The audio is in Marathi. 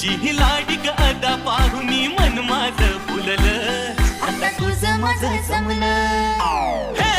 तुझी ही लाडिक अदा पाहुनी मन माझ फुललं. आता तुझं माझ जमलं. हे